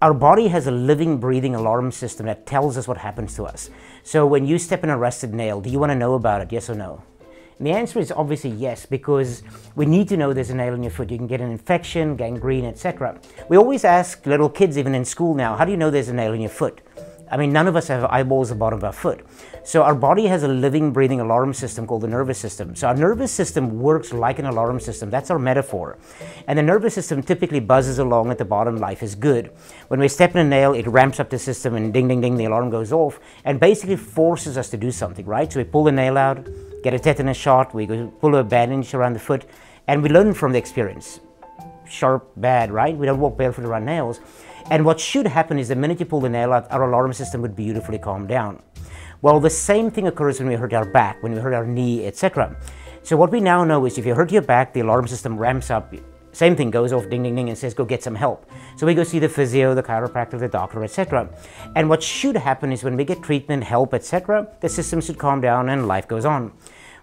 Our body has a living, breathing alarm system that tells us what happens to us. So when you step in a rusted nail, do you want to know about it, yes or no? And the answer is obviously yes, because we need to know there's a nail in your foot. You can get an infection, gangrene, etc. We always ask little kids, even in school now, how do you know there's a nail in your foot? I mean, none of us have eyeballs at the bottom of our foot. So our body has a living, breathing alarm system called the nervous system. So our nervous system works like an alarm system. That's our metaphor. And the nervous system typically buzzes along at the bottom, life is good. When we step in a nail, it ramps up the system and ding, ding, ding, the alarm goes off and basically forces us to do something, right? So we pull the nail out, get a tetanus shot, we pull a bandage around the foot, and we learn from the experience. Sharp, bad, right? We don't walk barefoot around nails. And what should happen is the minute you pull the nail out, our alarm system would beautifully calm down. Well, the same thing occurs when we hurt our back, when we hurt our knee, etc. So what we now know is if you hurt your back, the alarm system ramps up. Same thing goes off ding ding ding and says go get some help. So we go see the physio, the chiropractor, the doctor, etc. And what should happen is when we get treatment, help, etc., the system should calm down and life goes on.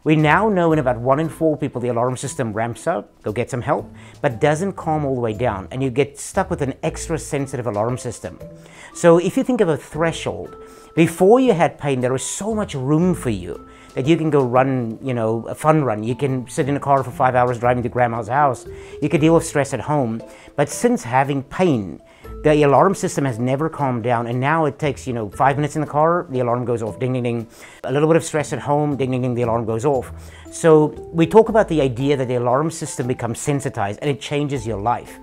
We now know in about one in four people the alarm system ramps up, go get some help, but doesn't calm all the way down, and you get stuck with an extra sensitive alarm system. So if you think of a threshold, before you had pain, there was so much room for you that you can go run, you know, a fun run. You can sit in a car for five hours driving to grandma's house. You can deal with stress at home. But since having pain, the alarm system has never calmed down and now it takes you know five minutes in the car the alarm goes off ding ding ding. A little bit of stress at home ding ding ding the alarm goes off. So we talk about the idea that the alarm system becomes sensitized and it changes your life.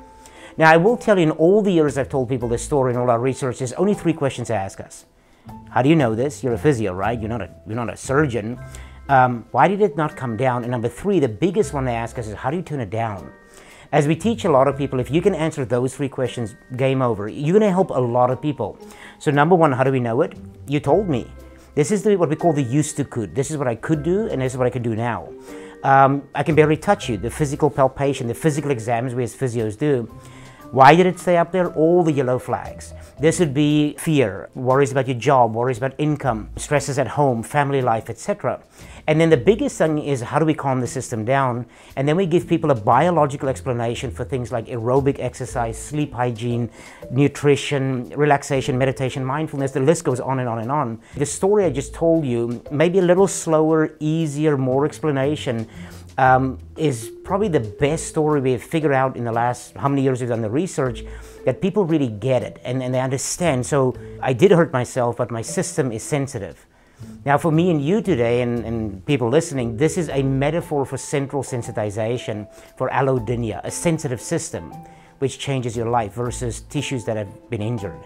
Now i will tell you in all the years i've told people this story and all our research there's only three questions to ask us. How do you know this? You're a physio right? You're not a you're not a surgeon. Um, why did it not come down? And number three the biggest one they ask us is how do you turn it down as we teach a lot of people, if you can answer those three questions, game over. You're going to help a lot of people. So number one, how do we know it? You told me. This is the, what we call the used to could. This is what I could do, and this is what I can do now. Um, I can barely touch you. The physical palpation, the physical exams we as physios do. Why did it stay up there? All the yellow flags. This would be fear, worries about your job, worries about income, stresses at home, family life, etc. And then the biggest thing is how do we calm the system down? And then we give people a biological explanation for things like aerobic exercise, sleep hygiene, nutrition, relaxation, meditation, mindfulness. The list goes on and on and on. The story I just told you, maybe a little slower, easier, more explanation um, is probably the best story we've figured out in the last how many years we've done the research that people really get it and, and they understand. So I did hurt myself, but my system is sensitive. Now, for me and you today, and, and, people listening, this is a metaphor for central sensitization, for allodynia, a sensitive system which changes your life versus tissues that have been injured.